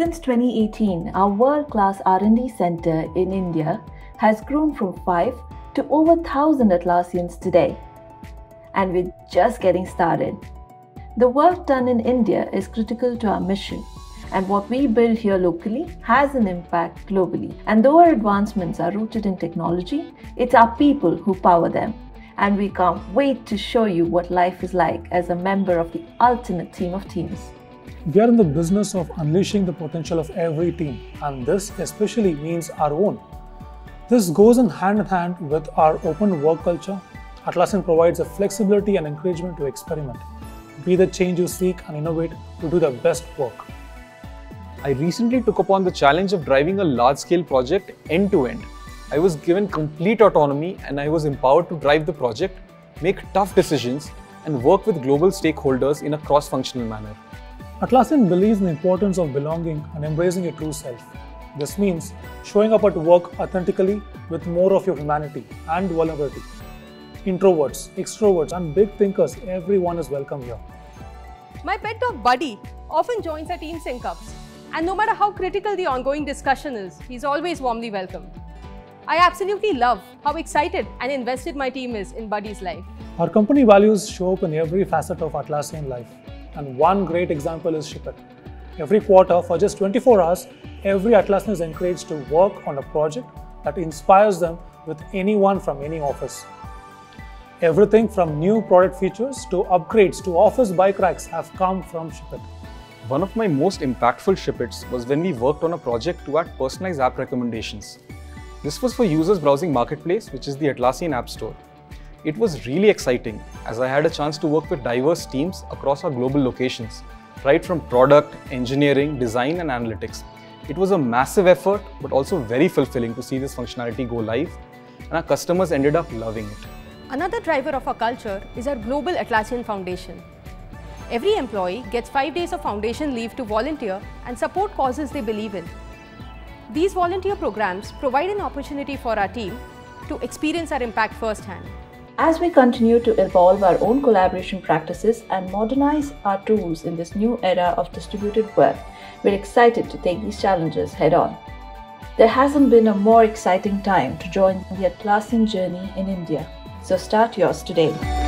Since 2018, our world-class R&D center in India has grown from 5 to over 1000 Atlassians today. And we're just getting started. The work done in India is critical to our mission, and what we build here locally has an impact globally. And though our advancements are rooted in technology, it's our people who power them. And we can't wait to show you what life is like as a member of the ultimate team of teams. We are in the business of unleashing the potential of every team, and this especially means our own. This goes in hand in hand with our open work culture. Atlassian provides a flexibility and encouragement to experiment. Be the change you seek and innovate to do the best work. I recently took upon the challenge of driving a large scale project end to end. I was given complete autonomy and I was empowered to drive the project, make tough decisions, and work with global stakeholders in a cross functional manner. Atlassian believes in the importance of belonging and embracing your true self. This means showing up at work authentically with more of your humanity and vulnerability. Introverts, extroverts, and big thinkers, everyone is welcome here. My pet dog Buddy often joins our team sync ups, and no matter how critical the ongoing discussion is, he's always warmly welcomed. I absolutely love how excited and invested my team is in Buddy's life. Our company values show up in every facet of Atlassian life and one great example is Ship It. Every quarter, for just 24 hours, every Atlassian is encouraged to work on a project that inspires them with anyone from any office. Everything from new product features to upgrades to office bike racks have come from Ship It. One of my most impactful Ship-its was when we worked on a project to add personalized app recommendations. This was for users browsing Marketplace, which is the Atlassian App Store. It was really exciting as I had a chance to work with diverse teams across our global locations, right from product, engineering, design, and analytics. It was a massive effort, but also very fulfilling to see this functionality go live, and our customers ended up loving it. Another driver of our culture is our Global Atlassian Foundation. Every employee gets five days of foundation leave to volunteer and support causes they believe in. These volunteer programs provide an opportunity for our team to experience our impact firsthand. As we continue to evolve our own collaboration practices and modernize our tools in this new era of distributed work, we're excited to take these challenges head on. There hasn't been a more exciting time to join the Atlassian journey in India, so start yours today.